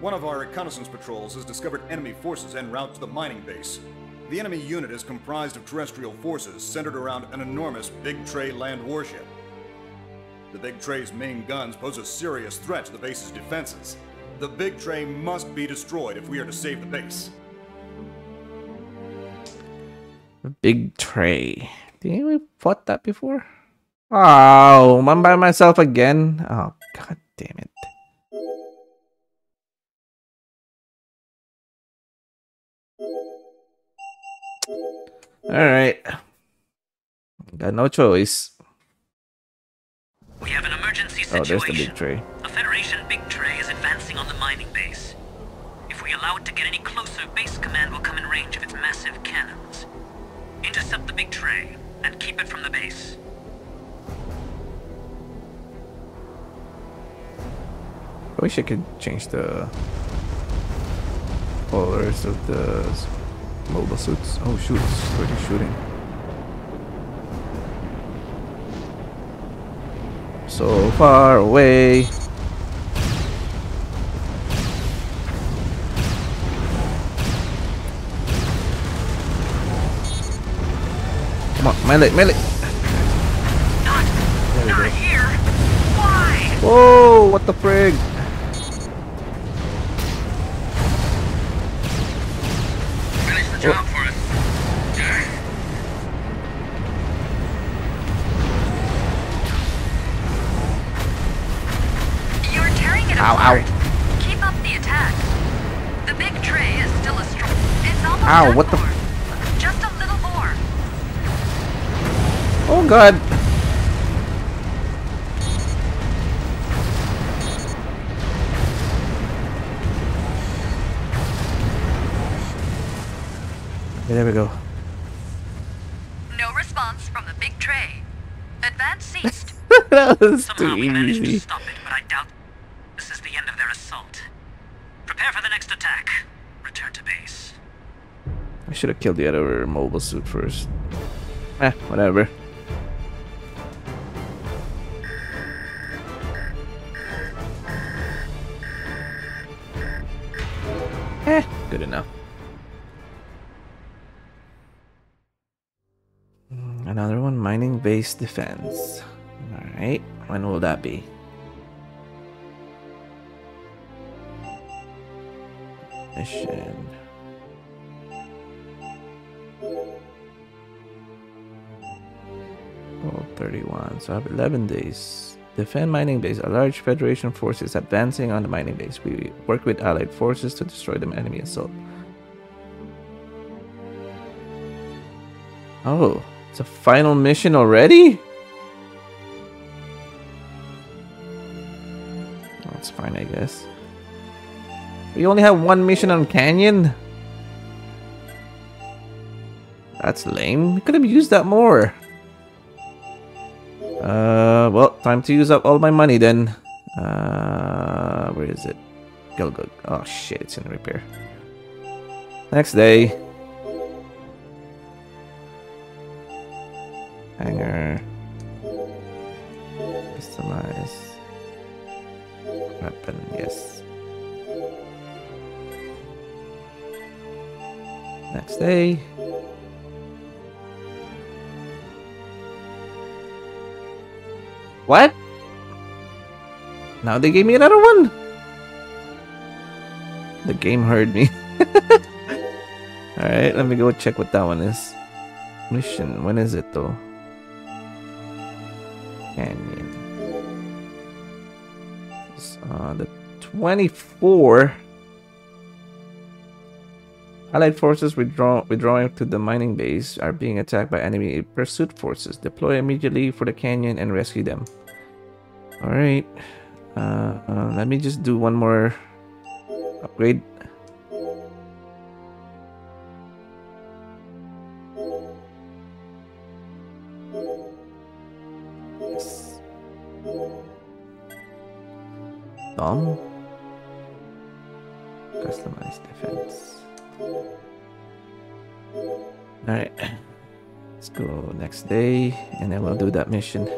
One of our reconnaissance patrols has discovered enemy forces en route to the mining base. The enemy unit is comprised of terrestrial forces centered around an enormous Big Tray land warship. The Big Tray's main guns pose a serious threat to the base's defenses. The Big Tray must be destroyed if we are to save the base. Big Tray. Didn't we fought that before? Oh, I'm by myself again. Oh, god damn it. Alright. Got no choice. We have an emergency Oh, situation. there's the big tray. A Federation big tray is advancing on the mining base. If we allow it to get any closer, base command will come in range of its massive cannons. Intercept the big tray and keep it from the base. I wish I could change the colors of the mobile suits. Oh shoot, it's already shooting. So far away. Come on, melee, melee. Not, There we not go. here. Why? Whoa, what the frig? Ow, ow. Keep up the attack. The big tray is still a strong. It's almost Ow, what the. Just a little more. Oh god. Okay, there we go. No response from the big tray. Advance ceased. that was Somehow too we managed to easy. stop it, but I doubt this is the end of their assault. Prepare for the next attack. Return to base. I should have killed the other mobile suit first. Eh, whatever. Eh, good enough. Mm, Another one, mining base defense. Alright, when will that be? Mission. 31. So I have 11 days. Defend mining base. A large Federation force is advancing on the mining base. We work with allied forces to destroy the enemy assault. Oh, it's a final mission already? That's fine, I guess. We only have one mission on Canyon? That's lame. We could have used that more. Uh, well, time to use up all my money then. Uh, where is it? Gelgoog. Oh shit, it's in repair. Next day. Now they gave me another one? The game heard me. Alright, let me go check what that one is. Mission, when is it though? Canyon. It's, uh, the 24. Allied forces withdraw, withdrawing to the mining base are being attacked by enemy pursuit forces. Deploy immediately for the canyon and rescue them. Alright. Uh, uh, let me just do one more upgrade. Yes. Dom. Customized defense. Alright. Let's go next day and then we'll do that mission.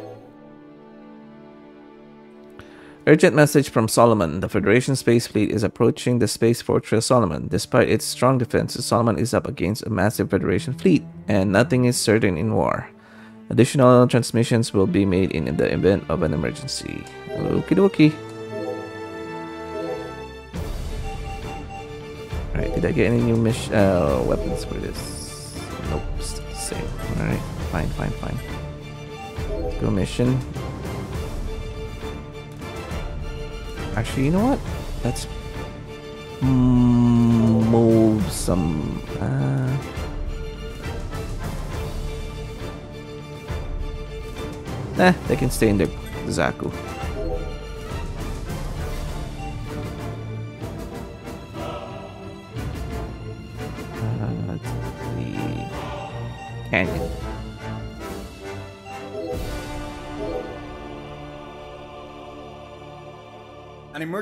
Urgent message from Solomon. The Federation space fleet is approaching the space fortress Solomon. Despite its strong defenses, Solomon is up against a massive Federation fleet, and nothing is certain in war. Additional transmissions will be made in the event of an emergency. Okie dokie. Alright, did I get any new mission uh, weapons for this? Nope, same. Alright, fine, fine, fine. Let's Go mission. Actually, you know what? Let's move some. Uh, eh, they can stay in the Zaku.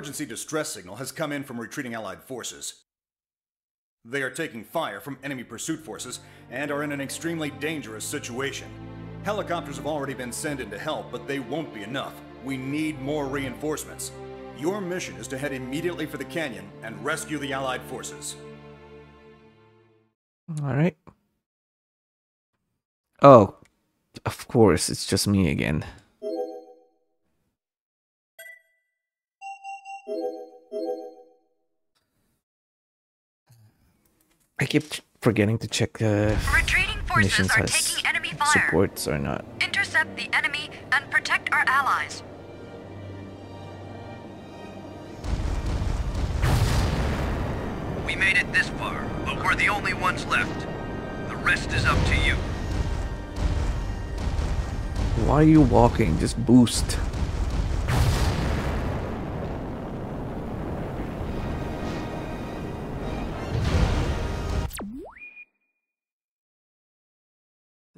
Emergency distress signal has come in from retreating Allied forces. They are taking fire from enemy pursuit forces and are in an extremely dangerous situation. Helicopters have already been sent in to help, but they won't be enough. We need more reinforcements. Your mission is to head immediately for the canyon and rescue the Allied forces. All right. Oh, of course, it's just me again. I keep forgetting to check uh, Retreating forces missions are taking enemy fire. supports or not. Intercept the enemy and protect our allies. We made it this far, but we're the only ones left. The rest is up to you. Why are you walking? Just boost.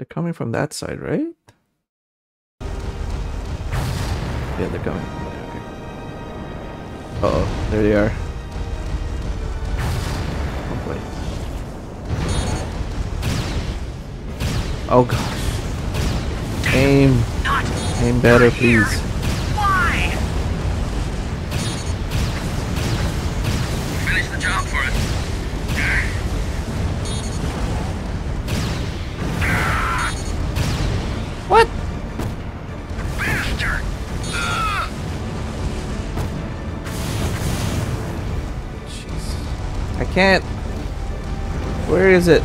They're coming from that side, right? Yeah, they're coming. Okay. Uh oh, there they are. Hopefully. Oh gosh. Aim. Not Aim better, please. Why? Finish the job for us. Can't. Where is it?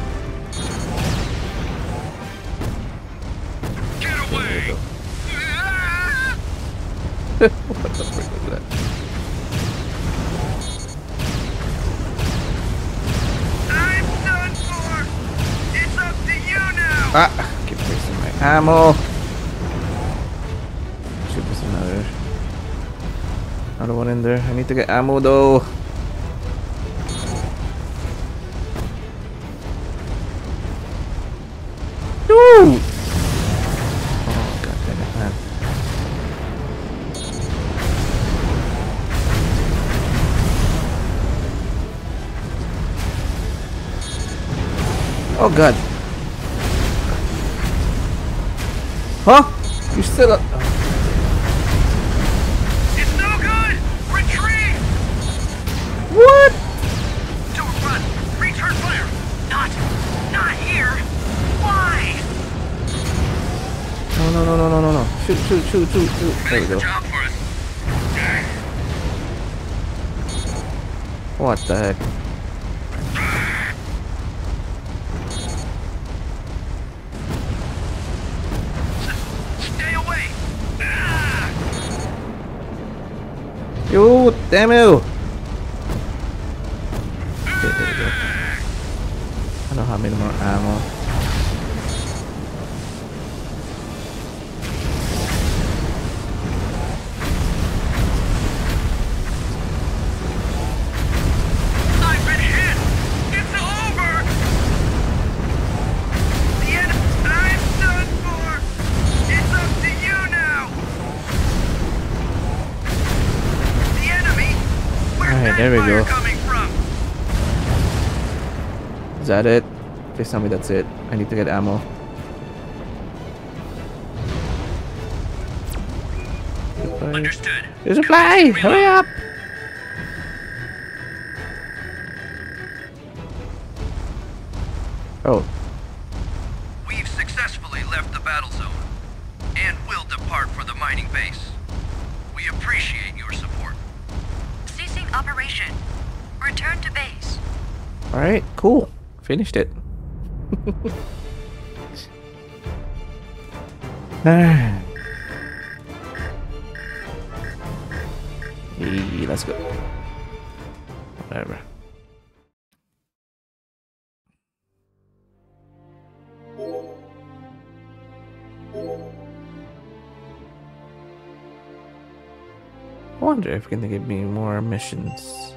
Get away! what the frick was that? I'm done for! It's up to you now! Ah! Keep wasting my ammo. Shoot, there's another. Another one in there. I need to get ammo though. God. Huh? You still up? It's no good! Retreat! What? Don't run! Return fire! Not, not here. Why? No, no, no, no, no, no, no. Shoot, shoot, shoot, shoot, shoot. There we go. job for us. What the heck? Damn you! There we go. Is that it? Please tell me that's it. I need to get ammo. Understood. There's a fly! Hurry up! Oh, alright, cool. Finished it. Hey, let's go. Whatever. I wonder if we're gonna give me more missions.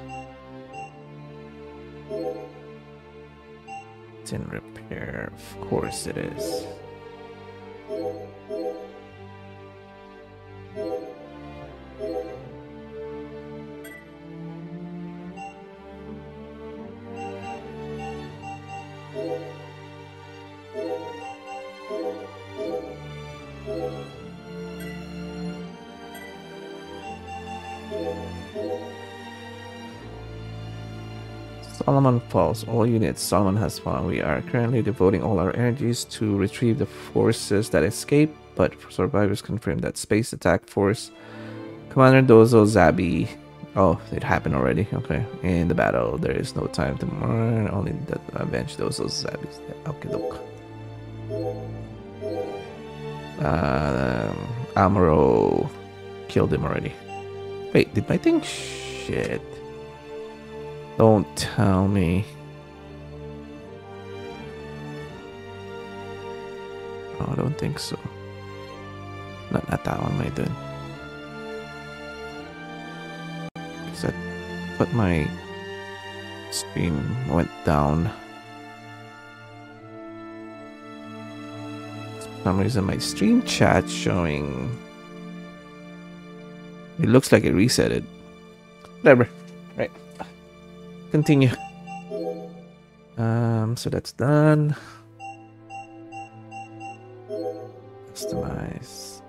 In repair. Of course it is. Solomon Falls. All units, Solomon has fallen. We are currently devoting all our energies to retrieve the forces that escaped, but survivors confirm that space attack force Commander Dozle Zabi. Oh, it happened already. Okay. In the battle, there is no time to mourn. Only the avenge Dozle Zabi. Okay, look. Uh, Amuro killed him already. Wait, did my thing? Shit. Don't tell me. Oh, I don't think so. Not, not that one, my dude. Because I thought my stream went down. For some reason, my stream chat showing. It looks like it reset it. Whatever. Continue. Um, so that's done. Customize.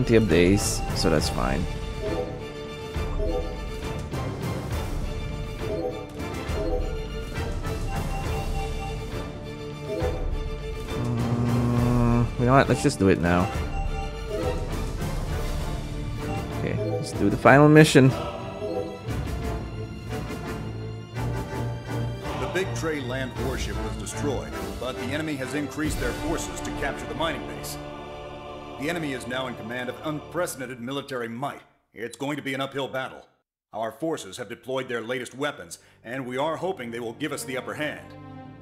Plenty of days, so that's fine. Mm, you know what? Let's just do it now. Okay, let's do the final mission. The Big Tray land warship was destroyed, but the enemy has increased their forces to capture the mining base. The enemy is now in command of unprecedented military might. It's going to be an uphill battle. Our forces have deployed their latest weapons, and we are hoping they will give us the upper hand.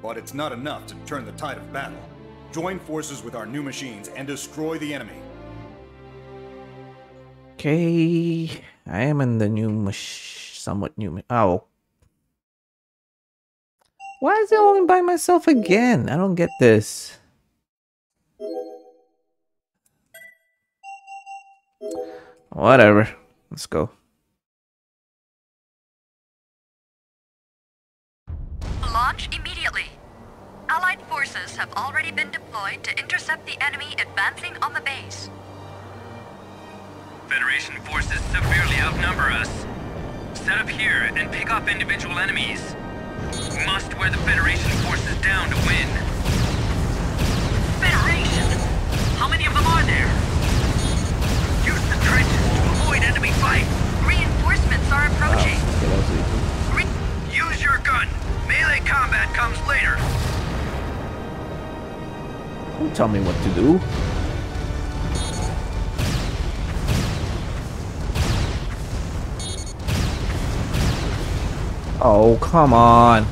But it's not enough to turn the tide of battle. Join forces with our new machines and destroy the enemy. Okay, I am in the new mach- somewhat new. Oh, why is it only by myself again? I don't get this. Whatever. Let's go. Launch immediately. Allied forces have already been deployed to intercept the enemy advancing on the base. Federation forces severely outnumber us. Set up here and pick off individual enemies. Must wear the Federation forces down to win. Federation? How many of them are there? destroyed enemy fight. Reinforcements are approaching. Ah, wow. Use your gun. Melee combat comes later. Don't tell me what to do. Oh, come on.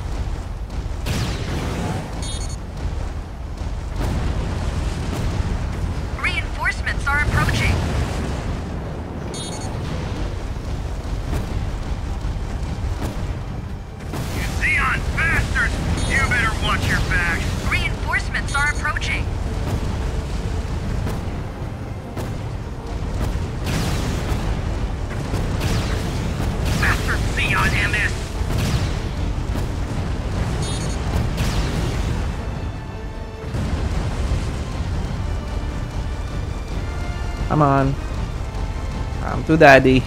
Come on. Um, Come to daddy.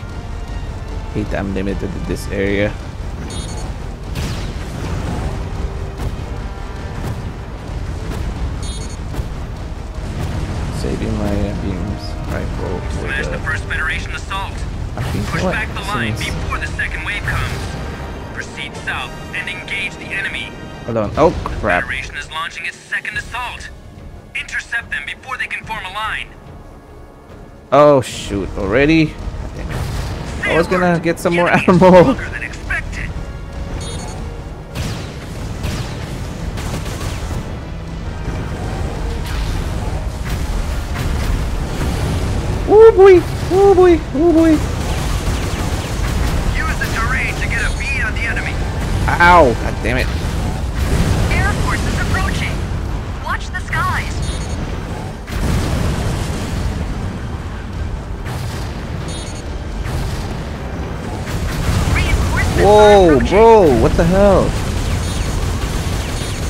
Hate I'm limited in this area. Saving my beams rifle Smash the the. first Federation assault. Push back the line Since- before the second wave comes. Proceed south and engage the enemy. Hold on. Oh crap! Federation is launching its second assault. Intercept them before they can form a line. Oh shoot! Already? God damn it. I was gonna get some more ammo. stronger than expected. Oh boy! Oh boy! Oh boy! Use the terrain to get a bead on the enemy! Ow! God damn it! Whoa, bro! What the hell?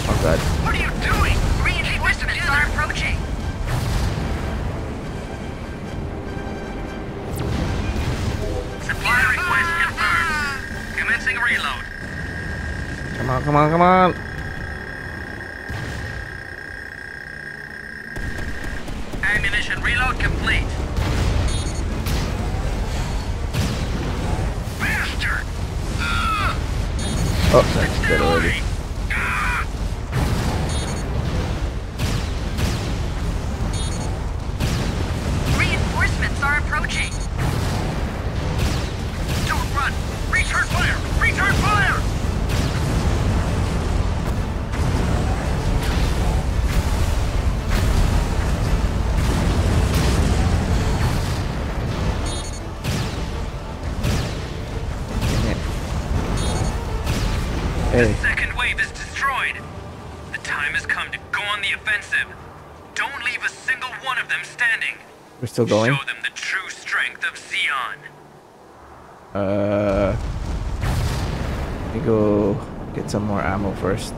Oh god. What are you doing? Reinforcements are approaching. Supply request confirmed. Commencing reload. Come on! Come on! Come on! Oh, that's dead already. We're still going. Show them the true strength of Zeon. Uh, let me go get some more ammo first.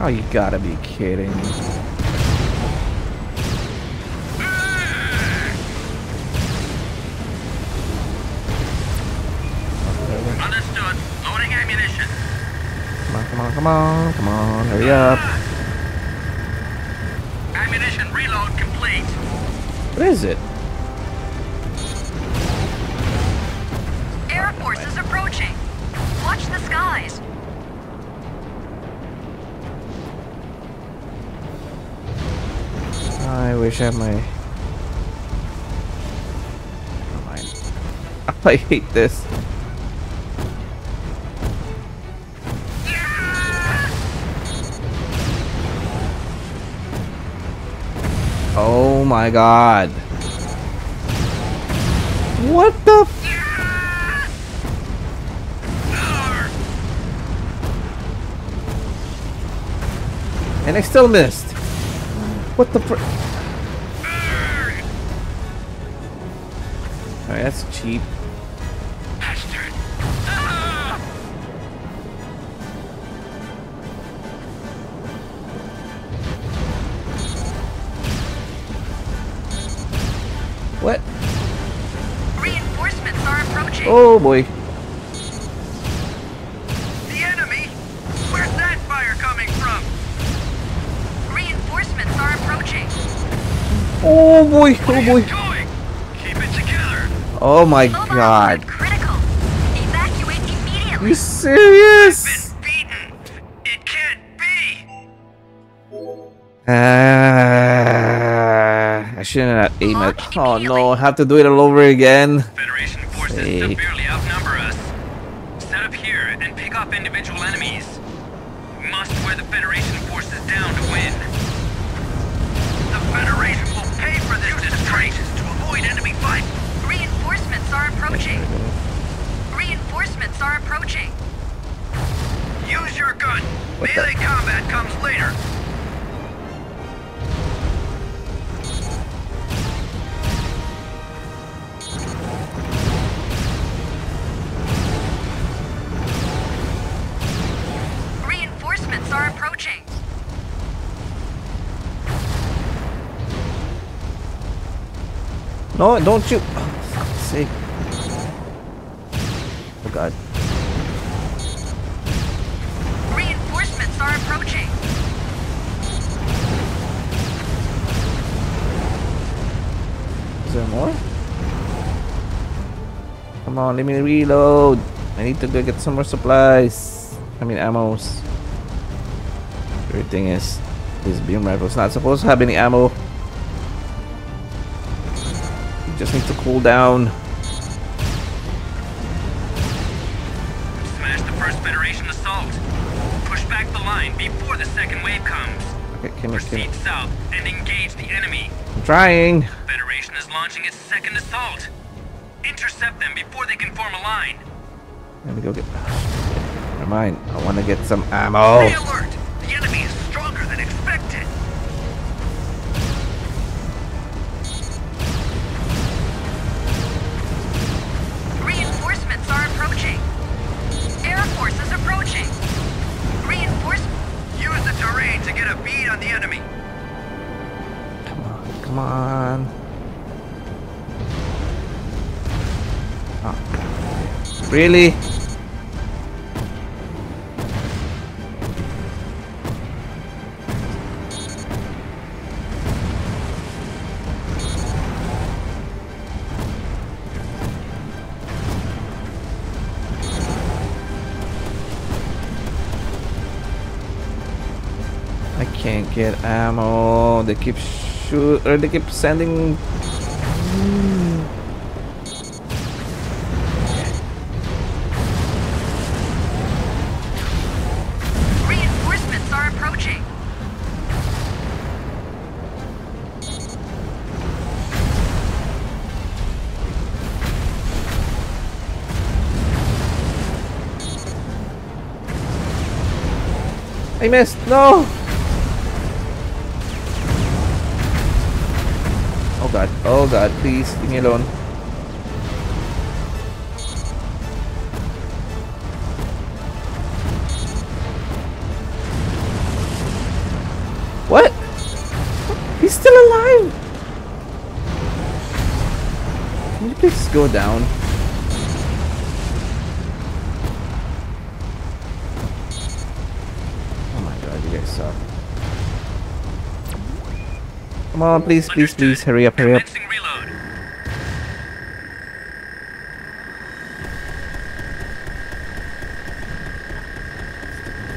Oh, you gotta be kidding me. Understood. Loading ammunition. Come on, come on, come on, come on, hurry up. Ammunition reload complete. What is it? Air forces approaching. Watch the skies. I wish I had my. Mind. I hate this. Oh my god. What the And I still missed. What the fr- Alright, that's cheap. Oh boy. The enemy? Where's that fire coming from? Reinforcements are approaching. Oh boy. What are Oh you boy. doing? Keep it together! Oh my Mobile god. critical. Evacuate immediately. You serious? It can't be! Uh, I shouldn't have aimed at. Oh no. I have to do it all over again. Federation forces Hey. severely outnumber us. Set up here and pick off individual enemies. We must wear the Federation forces down to win. The Federation will pay for this distraction to avoid enemy fight. Reinforcements are approaching. Reinforcements are approaching. Use your gun. Melee combat comes later. No, don't you. Oh, sake. Oh god. Reinforcements are approaching. Is there more? Come on, let me reload. I need to go get some more supplies. I mean, ammos. Everything is, this beam rifle's not supposed to have any ammo. Just need to cool down. Smash the first Federation assault. Push back the line before the second wave comes. Okay, can can Proceed south and engage the enemy. I'm trying. Federation is launching its second assault. Intercept them before they can form a line. Let me go get. Never mind. I want to get some ammo. Be alert. Come on. Oh, Really? I can't get ammo. They keep or they keep sending. Reinforcements are approaching. I missed. No. Oh god. Please leave me alone. What? He's still alive. Can you please go down? Come on, please, please, please, hurry up, hurry up.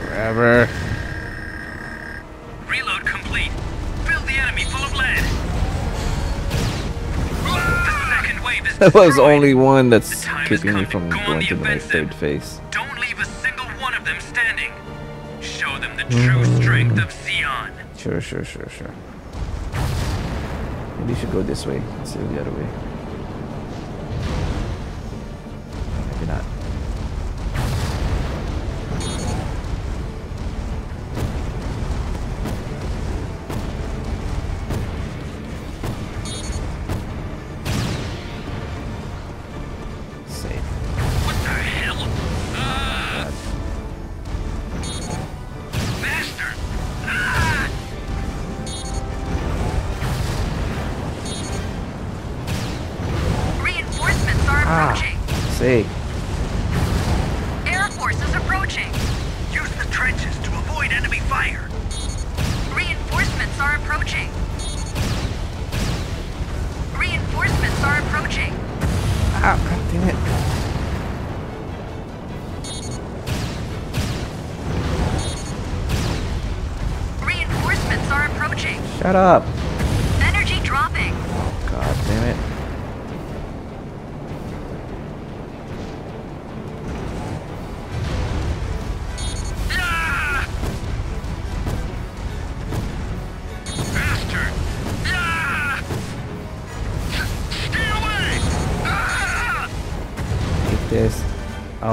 Forever. Reload complete. Fill the enemy full of lead. The second wave is That was only one that's The keeping me from go on going to my offensive. third phase. Don't leave a single one of them standing. Show them the true strength of Zeon. Sure, sure, sure, sure. You should go this way instead of the other way. Ah. approaching. Safe. Air forces approaching. Use the trenches to avoid enemy fire. Reinforcements are approaching. Reinforcements are approaching. Ah, god damn it. Reinforcements are approaching. Shut up. Energy dropping. Oh, God damn it.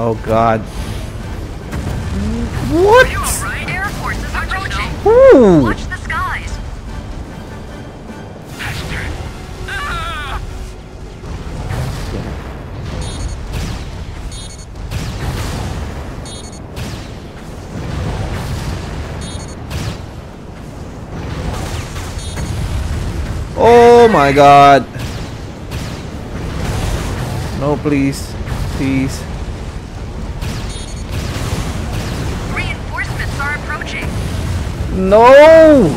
Oh god. What? You alright? Air forces approaching. Ooh. Watch the skies. Oh my god. No, please. Please. No!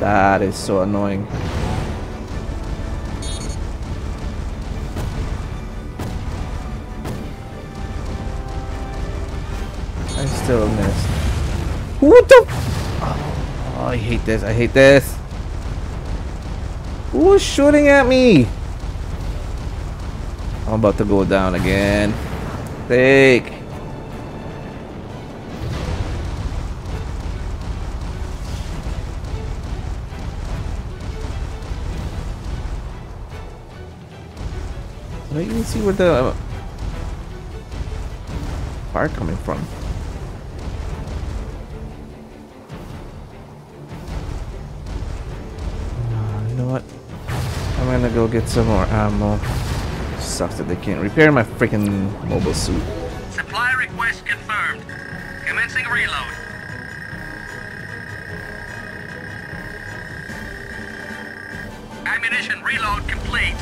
That is so annoying. I still missed. What the? Oh, I hate this. I hate this. Who's shooting at me? I'm about to go down again. Take. I don't see where the uh, fire coming from. You know what? I'm gonna go get some more ammo. Sucks that they can't repair my freaking mobile suit. Supply request confirmed. Commencing reload. Ammunition reload complete.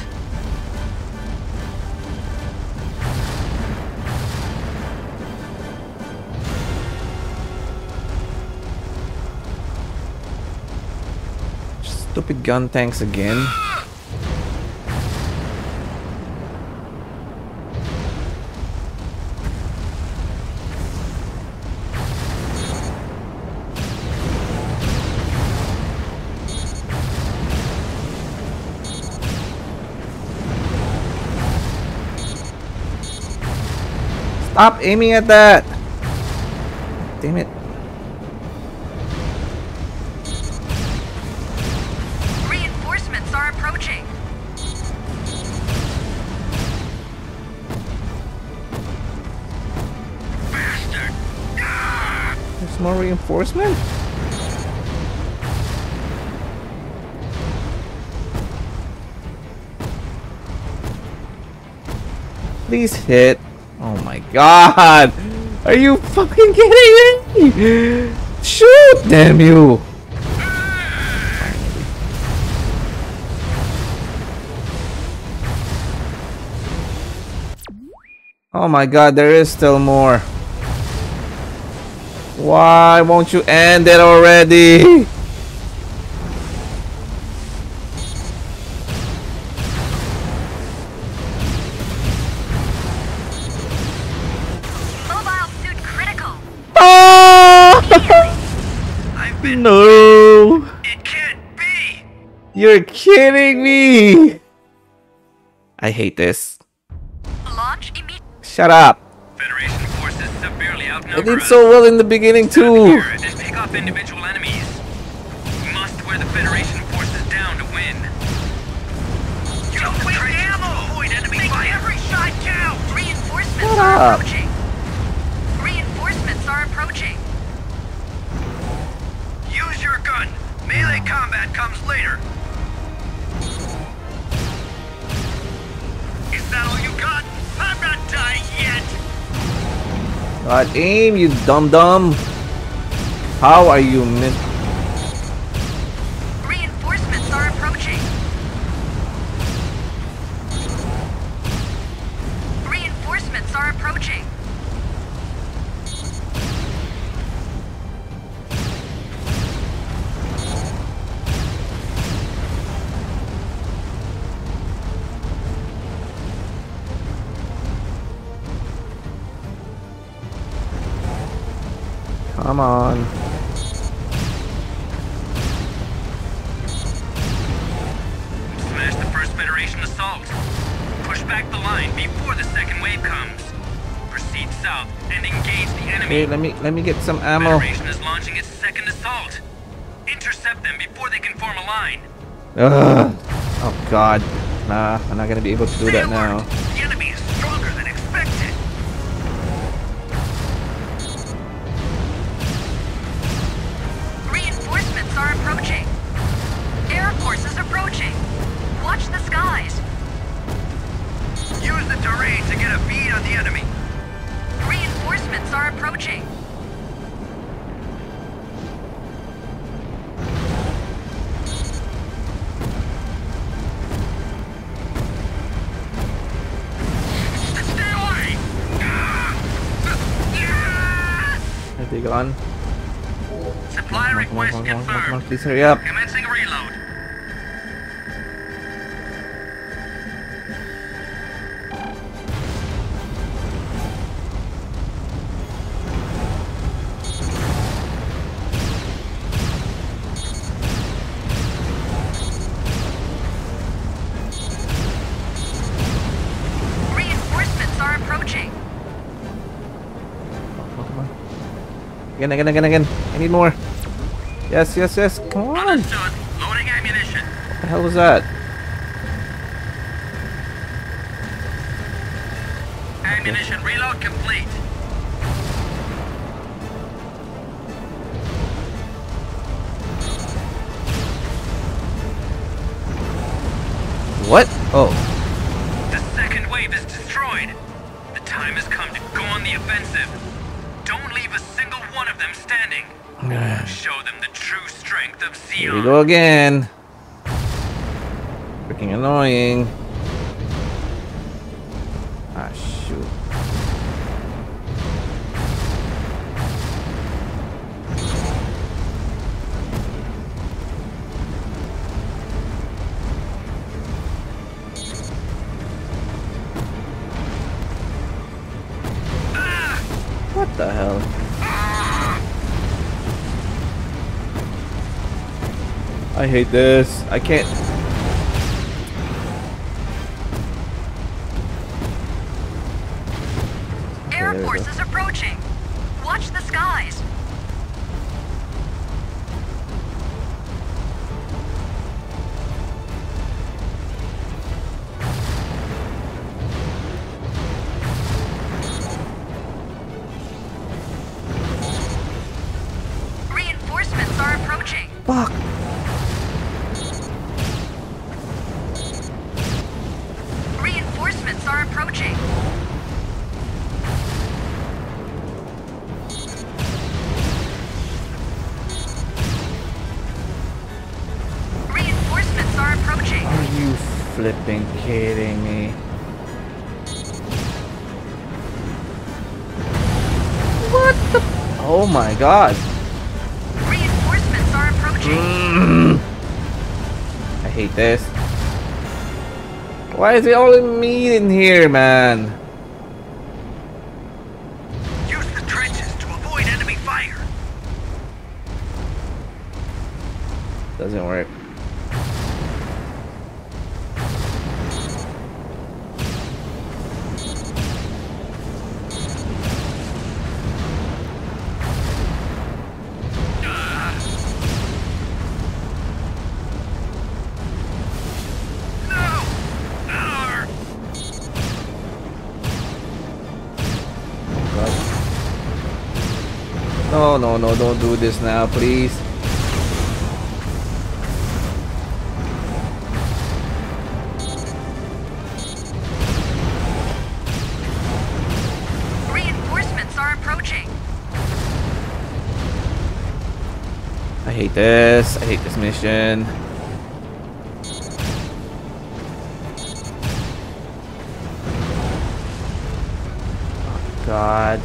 Stupid gun tanks again. Stop aiming at that! Damn it. Reinforcements are approaching. Bastard! There's more reinforcement? Please hit. God! Are you fucking kidding me? Shoot, damn you! Oh my god, there is still more. Why won't you end it already? I've no! It can't be! You're kidding me! I hate this. Launch. Shut up! Federation forces severely I outnumber did so well in the beginning too. Here and comes later! Is that all you got? I'm not dying yet! God aim, you dum dum. How are you min- Come on. Smash the first Federation assault. Push back the line before the second wave comes. Proceed south and engage the enemy. Okay, let me let me get some ammo. Federation is launching its second assault. Intercept them before they can form a line. Ugh. Oh god. Nah, I'm not gonna be able to do that now. Approaching. Supply Come on, request come on, come on, come on, come on, confirmed. please hurry up. Commencing Again, again, again, again. I need more. Yes, yes, yes. Come on. What Understood. Loading ammunition. the hell was that? Ammunition reload complete. What? Oh. The second wave is destroyed. The time has come to go on the offensive. Don't leave single one of them standing. Show them the true strength of Here we go again. Freaking annoying. Ah, shoot. I hate this. I can't. God. Reinforcements are approaching. Mm. I hate this. Why is it only me in here, man? No, no, no, don't do this now, please. Reinforcements are approaching. I hate this. I hate this mission. Oh, God.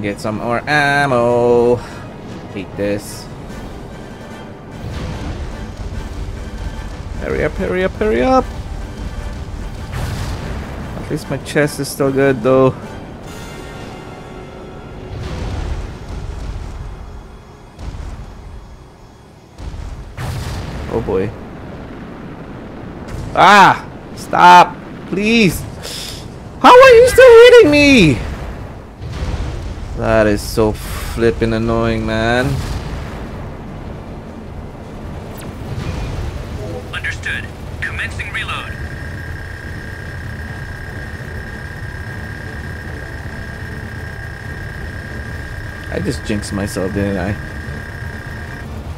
And get some more ammo. Hate this. Hurry up, hurry up, hurry up! At least my chest is still good though. Oh boy. Ah! Stop! Please! How are you still hitting me? That is so flipping annoying, man. Understood. Commencing reload. I just jinxed myself, didn't I?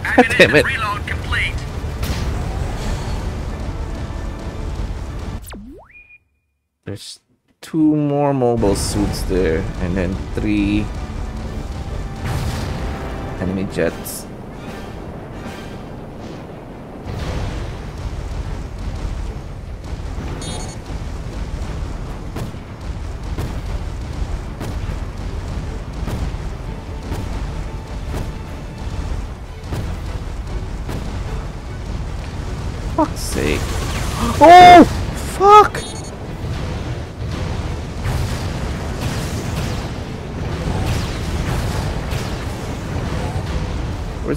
Ammunition damn it. reload complete. Two more mobile suits there, and then three enemy jets.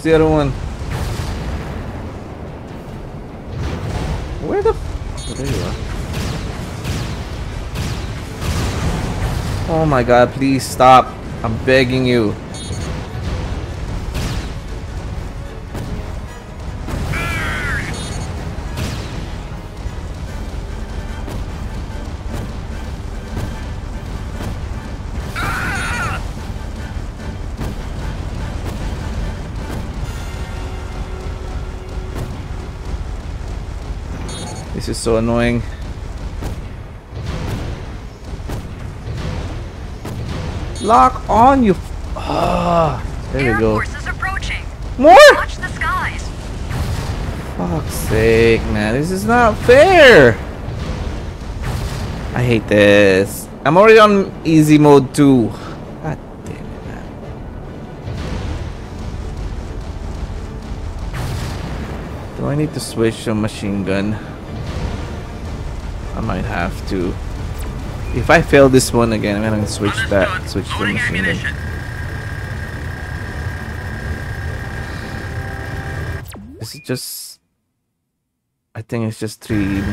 The other one? Where the? f- Oh, there you are. Oh my god! Please stop! I'm begging you. Is so annoying. Lock on, you. f- Ah, there Air we go. forces approaching. More? Watch the skies. Fuck's sake, man. This is not fair. I hate this. I'm already on easy mode too. God damn it, man. Do I need to switch to machine gun? Might have to. If I fail this one again, I'm gonna switch back, switch to machine. This is just. I think it's just three,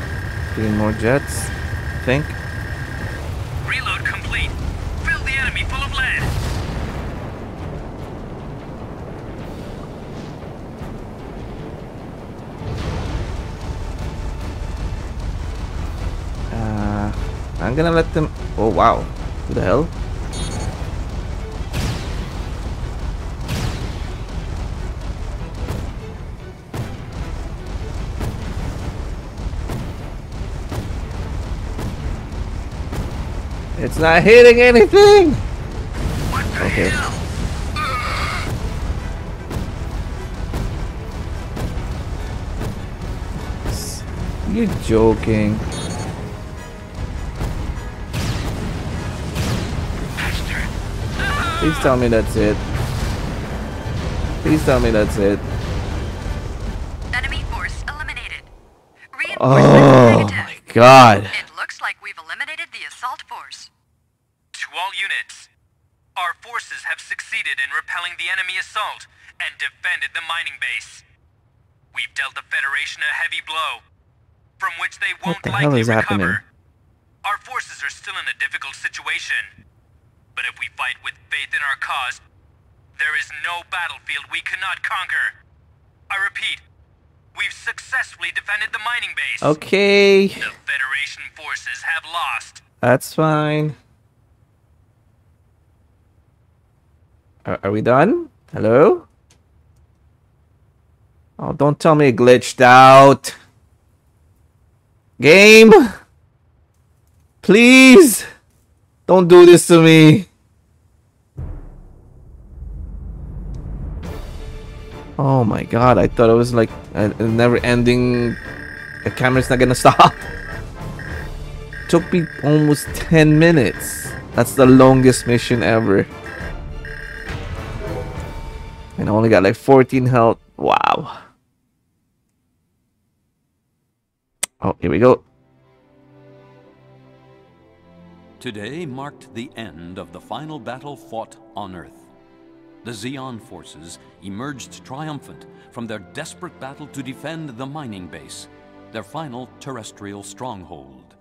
three more jets. I think. I'm gonna let them. Oh wow! Who the hell? It's not hitting anything. Okay. hell? You joking? Please tell me that's it. Please tell me that's it. Enemy force eliminated. Oh my god. It looks like we've eliminated the assault force. To all units, our forces have succeeded in repelling the enemy assault and defended the mining base. We've dealt the Federation a heavy blow, from which they won't the hell likely is happening? Our forces are still in a difficult situation, but if we fight with faith in our cause, there is no battlefield we cannot conquer. I repeat, we've successfully defended the mining base. Okay, The Federation forces have lost. that's fine. Are, are we done? Hello? Oh, don't tell me it glitched out. Game? Please? Don't do this to me. Oh my god, I thought it was like a, never ending. The camera's not gonna stop. Took me almost 10 minutes. That's the longest mission ever. And I only got like 14 health. Wow. Oh, here we go. Today marked the end of the final battle fought on Earth. The Zeon forces emerged triumphant from their desperate battle to defend the mining base, their final terrestrial stronghold.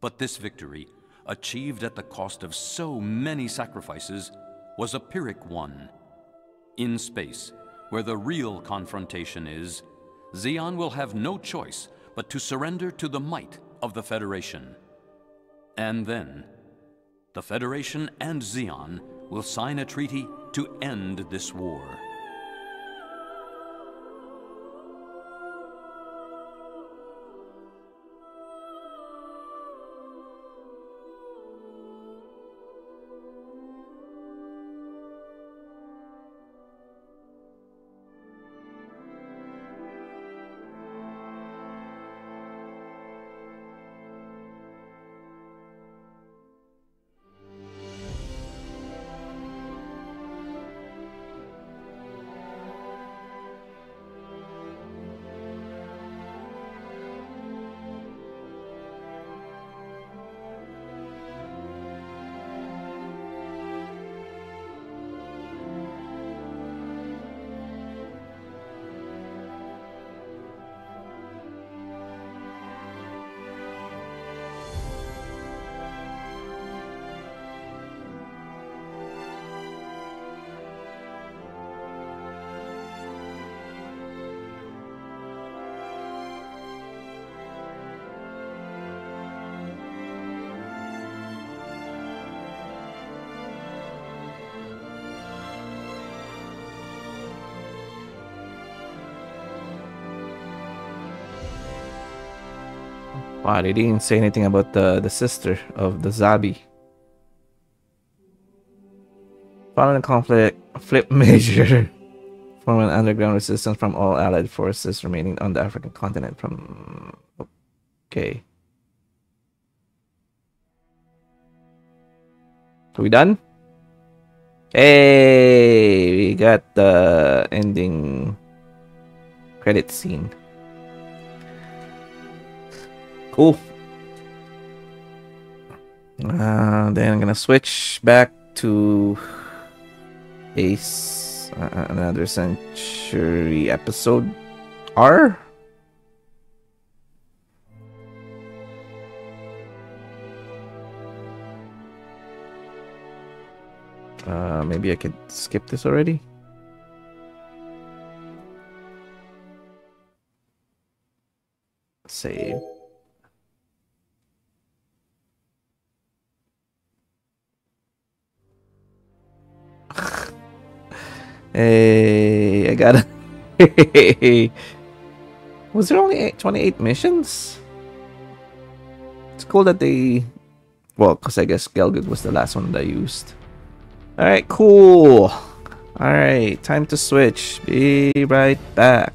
But this victory, achieved at the cost of so many sacrifices, was a Pyrrhic one. In space, where the real confrontation is, Zeon will have no choice but to surrender to the might of the Federation. And then, the Federation and Zeon will sign a treaty to end this war. Wow, they didn't say anything about the, the sister of the Zabi. Following the conflict, flip measure form an underground resistance from all allied forces remaining on the African continent from... Okay. Are we done? Hey, we got the ending credit scene. Cool. Uh, then I'm gonna switch back to Ace, uh, another Century episode R. Uh, maybe I could skip this already. Save. Hey, I got it. Was there only 28 missions? It's cool that they... Well, because I guess Gelgoog was the last one that I used. Alright, cool. Alright, time to switch. Be right back.